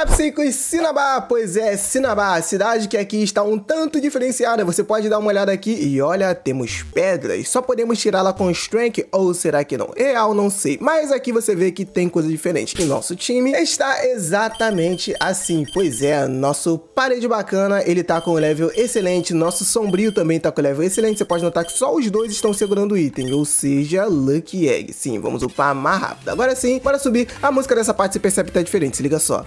Olá, psicos, Sinabá! Pois é, Sinabá, cidade que aqui está um tanto diferenciada. Você pode dar uma olhada aqui e olha, temos pedras. Só podemos tirá-la com Strength ou será que não? Real, não sei. Mas aqui você vê que tem coisa diferente. E nosso time está exatamente assim. Pois é, nosso parede bacana, ele tá com o level excelente. Nosso sombrio também tá com o level excelente. Você pode notar que só os dois estão segurando o item, ou seja, Lucky Egg. Sim, vamos upar mais rápido. Agora sim, bora subir. A música dessa parte você percebe que tá diferente, se liga só.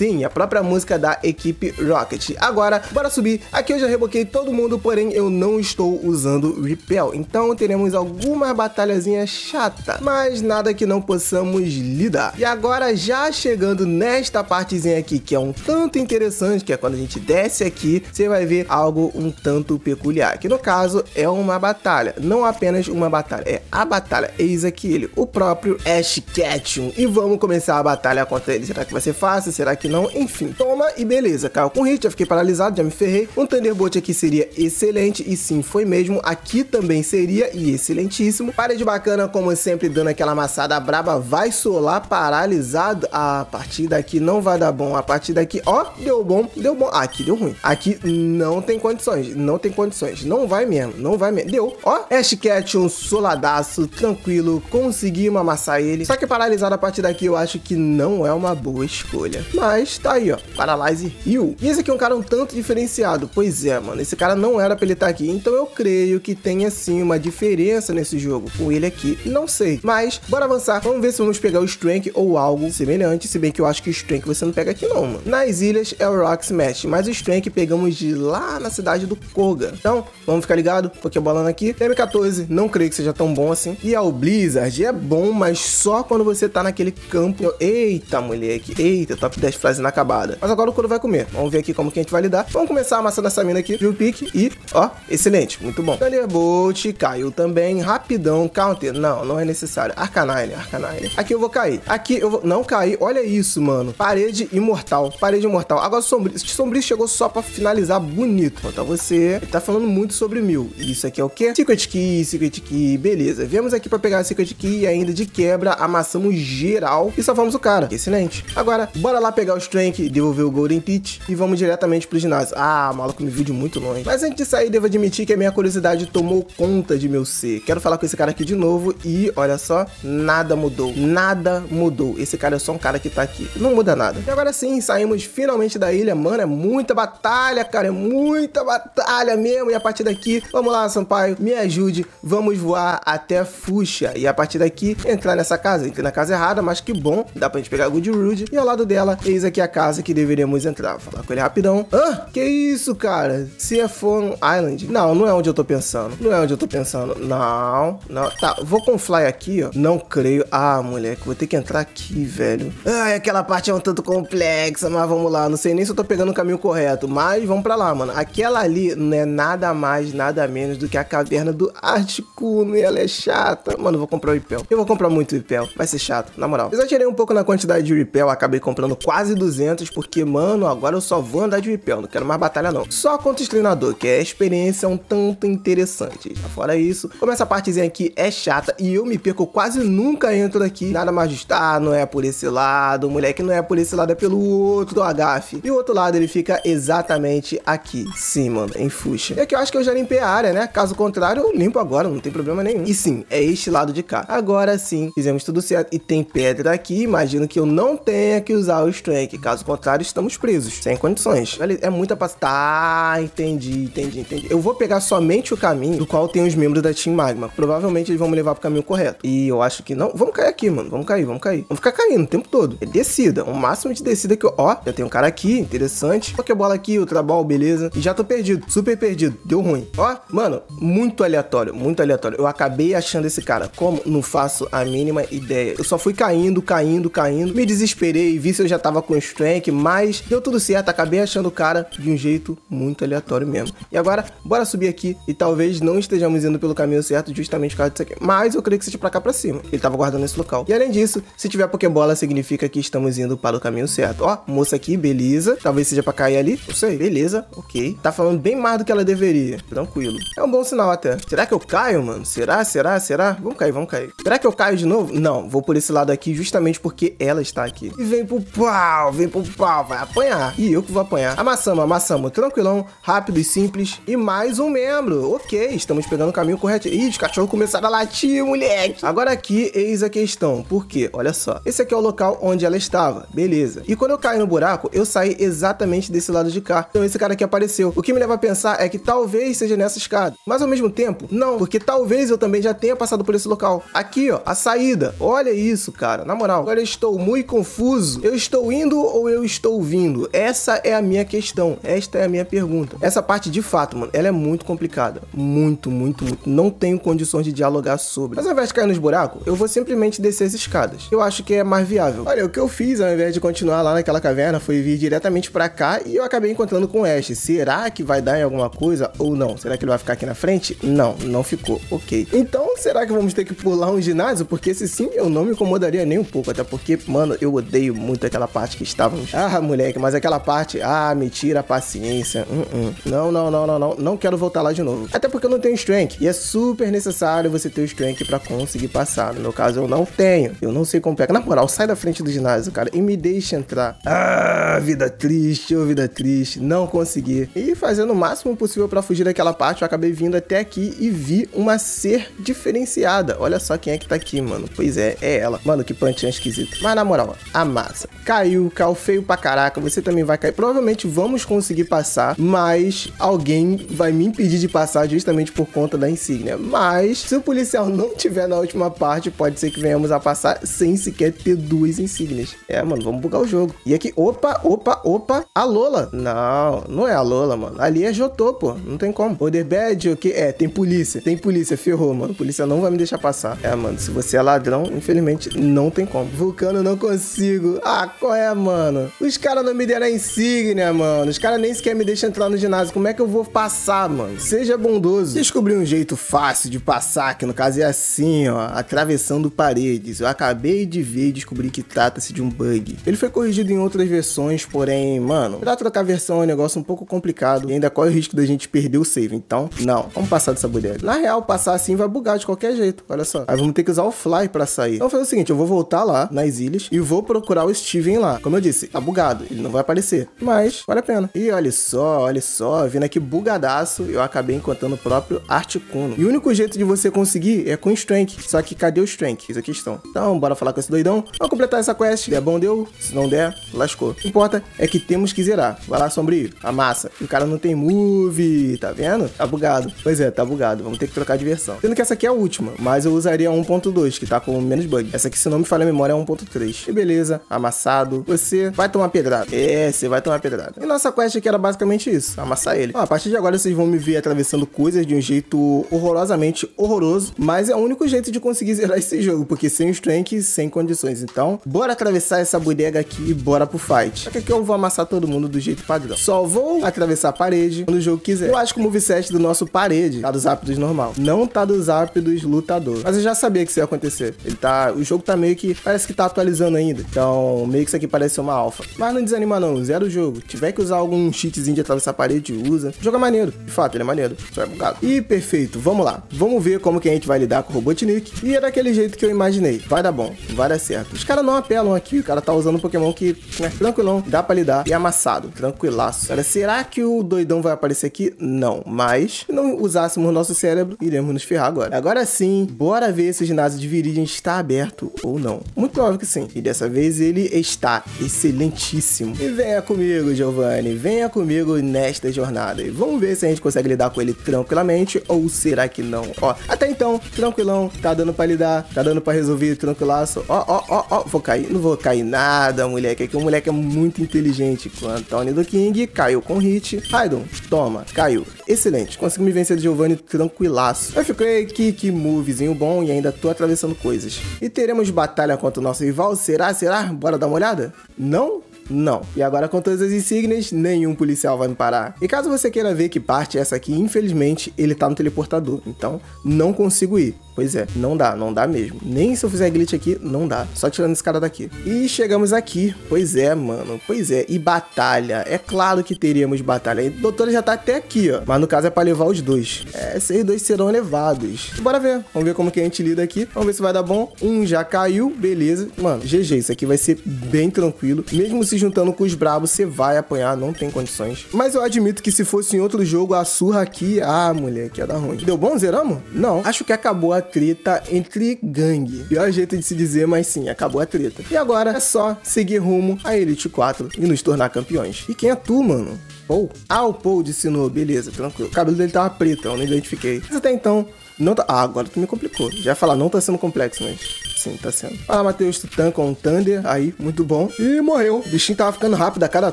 Sim, a própria música da equipe Rocket. Agora, bora subir. Aqui eu já reboquei todo mundo, porém eu não estou usando Repel. Então teremos alguma batalhazinha chata, mas nada que não possamos lidar. E agora, já chegando nesta partezinha aqui, que é um tanto interessante, que é quando a gente desce aqui, você vai ver algo um tanto peculiar. Que no caso é uma batalha, não apenas uma batalha, é a batalha. Eis aqui ele, o próprio Ash Ketchum. E vamos começar a batalha contra ele. Será que vai ser fácil? Será que não, enfim. Toma e beleza, caiu com hit, já fiquei paralisado, já me ferrei. Um Thunderbolt aqui seria excelente, e sim, foi mesmo. Aqui também seria, e excelentíssimo. Parede bacana, como sempre, dando aquela amassada braba, vai solar paralisado. Ah, a partir daqui não vai dar bom, a partir daqui, ó, deu bom, deu bom. Ah, aqui deu ruim. Aqui não tem condições, não tem condições, não vai mesmo, não vai mesmo. Deu, ó, Ash um soladaço, tranquilo, conseguimos amassar ele. Só que paralisado a partir daqui eu acho que não é uma boa escolha. Mas mas tá aí, ó. Paralyze Heal. E esse aqui é um cara um tanto diferenciado. Pois é, mano. Esse cara não era pra ele estar tá aqui. Então eu creio que tem, assim, uma diferença nesse jogo com ele aqui. Não sei. Mas, bora avançar. Vamos ver se vamos pegar o Strength ou algo semelhante. Se bem que eu acho que o Strength você não pega aqui, não, mano. Nas ilhas é o Rock Smash. Mas o Strength pegamos de lá na cidade do Koga. Então, vamos ficar ligado. Pokébolando aqui. M14, não creio que seja tão bom assim. E a o Blizzard é bom, mas só quando você tá naquele campo. Eita, moleque. Eita, top 10 inacabada. Mas agora o couro vai comer. Vamos ver aqui como que a gente vai lidar. Vamos começar amassando essa mina aqui. Drill Pick e, ó, excelente. Muito bom. Thunderbolt caiu também. Rapidão. Counter. Não, não é necessário. Arcanine, Arcanine. Aqui eu vou cair. Aqui eu vou... Não cair. Olha isso, mano. Parede imortal. Parede imortal. Agora Sombrio. Sombrio chegou só pra finalizar bonito. Então você... Ele tá falando muito sobre mil. Isso aqui é o quê? Secret Key, Secret Key. Beleza. Viemos aqui pra pegar a Secret Key e ainda de quebra amassamos geral e salvamos o cara. Excelente. Agora, bora lá pegar o Strength, devolver o Golden Teeth e vamos diretamente pro ginásio. Ah, maluco me viu de muito longe. Mas antes de sair, devo admitir que a minha curiosidade tomou conta de meu ser. Quero falar com esse cara aqui de novo e, olha só, nada mudou. Nada mudou. Esse cara é só um cara que tá aqui. Não muda nada. E agora sim, saímos finalmente da ilha. Mano, é muita batalha, cara. É muita batalha mesmo. E a partir daqui, vamos lá, Sampaio, me ajude. Vamos voar até Fuxa. E a partir daqui, entrar nessa casa. Entrei na casa errada, mas que bom. Dá pra gente pegar Good Rude. E ao lado dela, eis aqui a casa que deveríamos entrar. Vou falar com ele rapidão. Ah, que isso, cara? CFON Island. Não, não é onde eu tô pensando. Não é onde eu tô pensando. Não, não. Tá, vou com fly aqui, ó. Não creio. Ah, moleque, vou ter que entrar aqui, velho. Ai, aquela parte é um tanto complexa, mas vamos lá. Não sei nem se eu tô pegando o caminho correto, mas vamos pra lá, mano. Aquela ali não é nada mais, nada menos do que a caverna do Articuno e ela é chata. Mano, eu vou comprar o Ipel. Eu vou comprar muito Ipel. Vai ser chato, na moral. Exagerei um pouco na quantidade de Repel, acabei comprando quase 200, porque, mano, agora eu só vou andar de Repel, não quero mais batalha não. Só contra o treinador, que é a experiência um tanto interessante. Fora isso, como essa partezinha aqui é chata e eu me perco quase nunca entro aqui, nada mais ah, não é por esse lado, o moleque não é por esse lado, é pelo outro HF. E o outro lado ele fica exatamente aqui, sim, mano, em fuxa. É que eu acho que eu já limpei a área, né? Caso contrário, eu limpo agora, não tem problema nenhum. E sim, é este lado de cá. Agora sim, fizemos tudo certo. E tem pedra aqui, imagino que eu não tenha que usar o Strength. Caso contrário, estamos presos, sem condições. É muita paz. Tá, entendi, entendi, entendi. Eu vou pegar somente o caminho do qual tem os membros da Team Magma. Provavelmente eles vão me levar pro caminho correto. E eu acho que não. Vamos cair aqui, mano. Vamos cair, vamos cair. Vamos ficar caindo o tempo todo. É descida. O máximo de descida que eu. Ó, já tem um cara aqui, interessante. Pokébola aqui, outra bola, beleza. E já tô perdido, super perdido. Deu ruim. Ó, mano, muito aleatório, muito aleatório. Eu acabei achando esse cara. Como? Não faço a mínima ideia. Eu só fui caindo, caindo, caindo. Me desesperei, vi se eu já tava com strength, mas deu tudo certo. Acabei achando o cara de um jeito muito aleatório mesmo. E agora, bora subir aqui e talvez não estejamos indo pelo caminho certo justamente por causa disso aqui. Mas eu creio que seja pra cá pra cima. Ele tava guardando esse local. E além disso, se tiver Pokébola, significa que estamos indo para o caminho certo. Ó, moça aqui, beleza. Talvez seja pra cair ali. Não sei. Beleza, ok. Tá falando bem mais do que ela deveria. Tranquilo. É um bom sinal até. Será que eu caio, mano? Será? Será? Será? Vamos cair, vamos cair. Será que eu caio de novo? Não, vou por esse lado aqui justamente porque ela está aqui. E vem pro pau pau, vem pro pau, vai apanhar. E eu que vou apanhar. Amassamos, amassamos. Tranquilão, rápido e simples. E mais um membro. Ok, estamos pegando o caminho correto. Ih, os cachorros começaram a latir, moleque. Agora aqui, eis a questão. Por quê? Olha só. Esse aqui é o local onde ela estava. Beleza. E quando eu caí no buraco, eu saí exatamente desse lado de cá. Então esse cara aqui apareceu. O que me leva a pensar é que talvez seja nessa escada. Mas ao mesmo tempo, não. Porque talvez eu também já tenha passado por esse local. Aqui, ó, a saída. Olha isso, cara. Na moral, agora eu estou muito confuso. Eu estou indo ou eu estou vindo? Essa é a minha questão. Esta é a minha pergunta. Essa parte, de fato, mano, ela é muito complicada. Muito, muito, muito. Não tenho condições de dialogar sobre. Mas ao invés de cair nos buracos, eu vou simplesmente descer as escadas. Eu acho que é mais viável. Olha, o que eu fiz ao invés de continuar lá naquela caverna foi vir diretamente para cá e eu acabei encontrando com o Ash. Será que vai dar em alguma coisa ou não? Será que ele vai ficar aqui na frente? Não, não ficou. Ok. Então, será que vamos ter que pular um ginásio? Porque esse sim eu não me incomodaria nem um pouco. Até porque, mano, eu odeio muito aquela parte que estávamos. Ah, moleque, mas aquela parte. Ah, me tira a paciência. Uh -uh. Não, não, não, não, não. Não quero voltar lá de novo. Até porque eu não tenho strength. E é super necessário você ter o strength para conseguir passar. No meu caso, eu não tenho. Eu não sei como pega. Na moral, sai da frente do ginásio, cara, e me deixa entrar. Ah, vida triste, ô vida triste. Não consegui. E fazendo o máximo possível para fugir daquela parte, eu acabei vindo até aqui e vi uma ser diferenciada. Olha só quem é que tá aqui, mano. Pois é, é ela. Mano, que plantinha esquisita. Mas na moral, a massa. Caiu, caiu feio pra caraca. Você também vai cair. Provavelmente vamos conseguir passar, mas alguém vai me impedir de passar justamente por conta da insígnia. Mas se o policial não tiver na última parte, pode ser que venhamos a passar sem sequer ter duas insígnias. É, mano, vamos bugar o jogo. E aqui, opa, opa, opa, a Lola. Não, não é a Lola, mano. Ali é Jotô, pô. Não tem como. Poder bad, o que? É, tem polícia. Tem polícia, ferrou, mano. Polícia não vai me deixar passar. É, mano, se você é ladrão, infelizmente não tem como. Vulcano, não consigo. Ah, qual é, mano? Os caras não me deram a insígnia, mano. Os caras nem sequer me deixam entrar no ginásio. Como é que eu vou passar, mano? Seja bondoso. Descobri um jeito fácil de passar, que no caso é assim, ó, atravessando paredes. Eu acabei de ver e descobri que trata-se de um bug. Ele foi corrigido em outras versões, porém, mano, pra trocar versão é um negócio um pouco complicado e ainda corre o risco da gente perder o save. Então, não, vamos passar dessa bodega. Na real, passar assim vai bugar de qualquer jeito, olha só. Aí vamos ter que usar o fly pra sair. Então, vou fazer o seguinte, eu vou voltar lá nas ilhas e vou procurar o Steven lá. Como eu disse, tá bugado, ele não vai aparecer, mas vale a pena. E olha só, olha só, vindo aqui bugadaço, eu acabei encontrando o próprio Articuno. E o único jeito de você conseguir é com Strength, só que cadê o Strength? Fiz a questão. Então, bora falar com esse doidão. Vamos completar essa quest. Se der bom, deu. Se não der, lascou. O que importa é que temos que zerar. Vai lá, Sombrio. A massa. O cara não tem move, tá vendo? Tá bugado. Pois é, tá bugado. Vamos ter que trocar de versão. Sendo que essa aqui é a última, mas eu usaria 1.2, que tá com menos bug. Essa aqui, se não me falha a memória, é 1.3. E beleza, amassado. Você vai tomar pedrada. É, você vai tomar pedrada. E nossa quest aqui era basicamente isso, amassar ele. A partir de agora vocês vão me ver atravessando coisas de um jeito horrorosamente horroroso, mas é o único jeito de conseguir zerar esse jogo, porque sem o strength, sem condições. Então, bora atravessar essa bodega aqui e bora pro fight. Só que aqui eu vou amassar todo mundo do jeito padrão. Só vou atravessar a parede quando o jogo quiser. Eu acho que o moveset do nosso parede tá dos rápidos normal. Não tá dos rápidos lutador. Mas eu já sabia que isso ia acontecer. Ele tá... O jogo tá meio que... Parece que tá atualizando ainda. Então, meio que isso aqui parece ser uma alfa. Mas não desanima não. Zero o jogo. Tiver que usar algum cheatzinho de atravessar a parede, usa. O jogo é maneiro. De fato, ele é maneiro. Só é bugado. E perfeito. Vamos lá. Vamos ver como que a gente vai lidar com o Robotnik. E é daquele jeito que eu imaginei. Vai dar bom. Vai dar certo. Os caras não apelam aqui. O cara tá usando um Pokémon que, né, tranquilão. Dá pra lidar. E amassado. Tranquilaço. Cara, será que o doidão vai aparecer aqui? Não. Mas, se não usássemos o nosso cérebro, iremos nos ferrar agora. Agora sim, bora ver se o ginásio de Viridian está aberto ou não. Muito óbvio que sim. E dessa vez ele está excelentíssimo. E venha comigo, Giovanni. Venha comigo nesta jornada. E vamos ver se a gente consegue lidar com ele tranquilamente ou será que não. Ó, até então, tranquilão. Tá dando pra lidar. Tá dando pra resolver tranquilaço. Ó, ó, ó, ó. Vou cair. Não vou cair nada, moleque. Aqui o moleque é muito inteligente. Antônio do King. Caiu com hit. Raidon, toma. Caiu. Excelente. Consegui me vencer de Giovanni tranquilaço. Eu fiquei aqui, que movezinho bom e ainda tô atravessando coisas. E teremos batalha contra o nosso rival? Será? Será? Bora dar uma olhada? Não? Não. E agora com todas as insígnias, nenhum policial vai me parar. E caso você queira ver que parte é essa aqui, infelizmente, ele tá no teleportador. Então, não consigo ir. Pois é, não dá, não dá mesmo. Nem se eu fizer glitch aqui, não dá. Só tirando esse cara daqui. E chegamos aqui. Pois é, mano. Pois é. E batalha. É claro que teríamos batalha. E o doutor já tá até aqui, ó. Mas no caso é pra levar os dois. É, esses dois serão levados. Bora ver. Vamos ver como que a gente lida aqui. Vamos ver se vai dar bom. Um já caiu. Beleza. Mano, GG. Isso aqui vai ser bem tranquilo. Mesmo se juntando com os brabos, você vai apanhar, não tem condições. Mas eu admito que se fosse em outro jogo, a surra aqui, ah, moleque, ia dar ruim. Deu bom, zeramos? Não. Acho que acabou a treta entre gangue. Pior jeito de se dizer, mas sim, acabou a treta. E agora é só seguir rumo a Elite 4 e nos tornar campeões. E quem é tu, mano? Paul? Ah, o Paul de beleza, tranquilo. O cabelo dele tava preto, eu não identifiquei. Mas até então, não tá... Ah, agora tu me complicou. Já ia falar, não tá sendo complexo, mas... Sim, tá sendo. Fala, Matheus, tu tanca um Thunder, aí, muito bom. E morreu. O bichinho tava ficando rápido a cada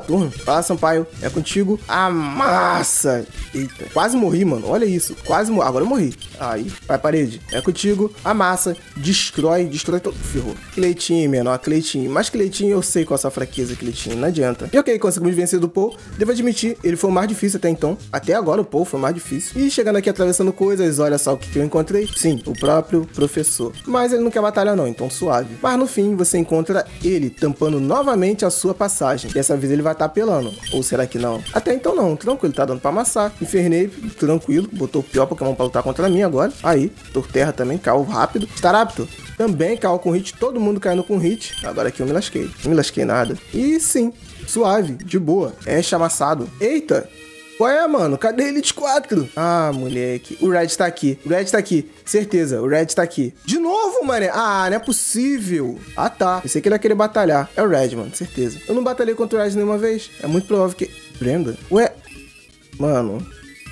turno. Fala, Sampaio, é contigo. A massa. Eita, quase morri, mano. Olha isso, quase morri. Agora eu morri. Aí, vai parede. É contigo. A massa. Destrói, destrói todo. Ferrou. Cleitinho, menor, Cleitinho. Mas Cleitinho eu sei qual é a sua fraqueza, Cleitinho. Não adianta. E ok, conseguimos vencer do Paul. Devo admitir, ele foi o mais difícil até então. Até agora o Paul foi o mais difícil. E chegando aqui atravessando coisas, olha só o que eu encontrei. Sim, o próprio professor. Mas ele não quer batalhar não, então suave. Mas no fim, você encontra ele tampando novamente a sua passagem. Dessa vez ele vai estar tá apelando. Ou será que não? Até então não, tranquilo, tá dando pra amassar. Infernei, tranquilo, botou o pior Pokémon pra lutar contra mim agora. Aí, Torterra também, caiu rápido. Staraptor, também caiu com hit, todo mundo caindo com hit. Agora aqui eu me lasquei. Não me lasquei nada. E sim, suave, de boa. É chamaçado. Eita, qual é, mano? Cadê Elite 4? Ah, moleque. O Red tá aqui. O Red tá aqui. Certeza, o Red tá aqui. De novo, mané? Ah, não é possível. Ah, tá. Pensei que ele ia querer batalhar. É o Red, mano. Certeza. Eu não batalhei contra o Red nenhuma vez. É muito provável que... Brenda? Ué? Mano,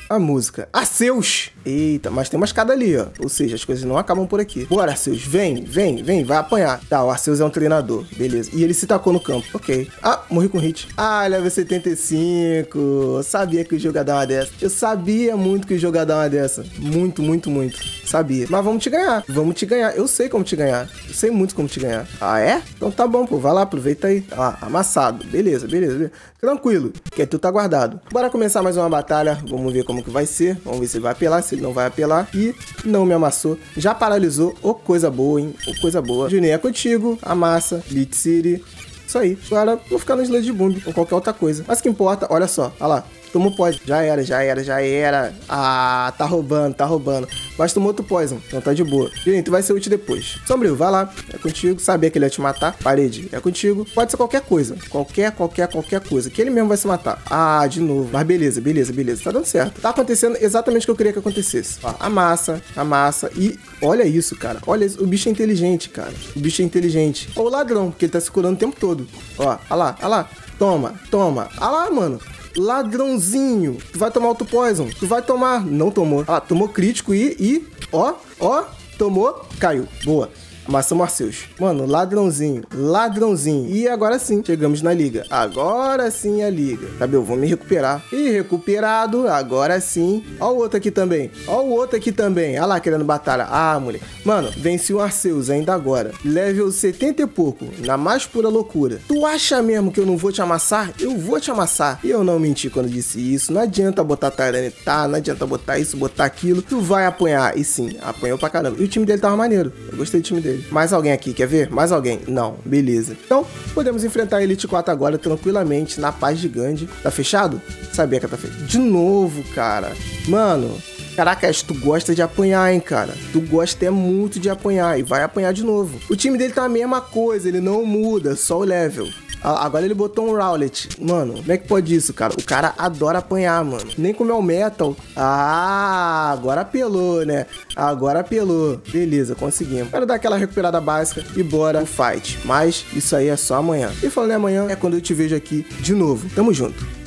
a música. Arceus! Eita, mas tem uma escada ali, ó. Ou seja, as coisas não acabam por aqui. Bora, Arceus. Vem, vem, vem. Vai apanhar. Tá, o Arceus é um treinador. Beleza. E ele se tacou no campo. Ok. Ah, morri com hit. Ah, level 75. Eu sabia que o jogo ia dar uma dessa. Eu sabia muito que o jogo ia dar uma dessa. Muito, muito, muito. Sabia. Mas vamos te ganhar. Vamos te ganhar. Eu sei como te ganhar. Eu sei muito como te ganhar. Ah, é? Então tá bom, pô. Vai lá, aproveita aí. Ah, amassado. Beleza, beleza, beleza. Tranquilo. Que tu tá guardado. Bora começar mais uma batalha. Vamos ver como que vai ser. Vamos ver se ele vai apelar, se ele não vai apelar. E não me amassou. Já paralisou. Ô, oh, coisa boa, hein? Ô, oh, coisa boa. Juninho é contigo. Amassa. Beat City. Isso aí. Agora vou ficar no Slade Boom ou qualquer outra coisa. Mas que importa, olha só. Olha lá. Tomou poison. Já era, já era, já era. Ah, tá roubando, tá roubando. Mas tomou outro poison, então tá de boa. Gente, tu vai ser útil depois. Sombrio, vai lá. É contigo. Sabia que ele ia te matar. Parede, é contigo. Pode ser qualquer coisa. Qualquer, qualquer, qualquer coisa. Que ele mesmo vai se matar. Ah, de novo. Mas beleza, beleza, beleza. Tá dando certo. Tá acontecendo exatamente o que eu queria que acontecesse. Ó, amassa, amassa. E olha isso, cara. Olha, o bicho é inteligente, cara. O bicho é inteligente. Ó, o ladrão, porque ele tá se curando o tempo todo. Ó, olha lá, olha lá. Toma, toma. Olha lá, mano. Ladrãozinho. Tu vai tomar auto poison. Tu vai tomar. Não tomou. Ah, tomou crítico e. e ó, ó. Tomou. Caiu. Boa. Maçã Marceus. Mano, ladrãozinho, ladrãozinho. E agora sim, chegamos na liga. Agora sim a liga. Sabe, eu vou me recuperar. E recuperado, agora sim. Ó o outro aqui também. Ó o outro aqui também. Olha lá, querendo batalha. Ah, mulher. Mano, venci o Arceus ainda agora. Level 70 e pouco. Na mais pura loucura. Tu acha mesmo que eu não vou te amassar? Eu vou te amassar. E eu não menti quando disse isso. Não adianta botar Tyranitar, não adianta botar isso, botar aquilo. Tu vai apanhar. E sim, apanhou pra caramba. E o time dele tava maneiro. Eu gostei do time dele dele. Mais alguém aqui, quer ver? Mais alguém? Não, beleza. Então, podemos enfrentar a Elite 4 agora tranquilamente, na paz de Gandhi. Tá fechado? Sabia que tá fechado. De novo, cara. Mano, Caraca, tu gosta de apanhar, hein, cara? Tu gosta é muito de apanhar e vai apanhar de novo. O time dele tá a mesma coisa, ele não muda, só o level. Agora ele botou um Rowlet. Mano, como é que pode isso, cara? O cara adora apanhar, mano. Nem comeu metal. Ah, agora apelou, né? Agora apelou. Beleza, conseguimos. Quero dar aquela recuperada básica e bora o fight. Mas isso aí é só amanhã. E falando em amanhã, é quando eu te vejo aqui de novo. Tamo junto.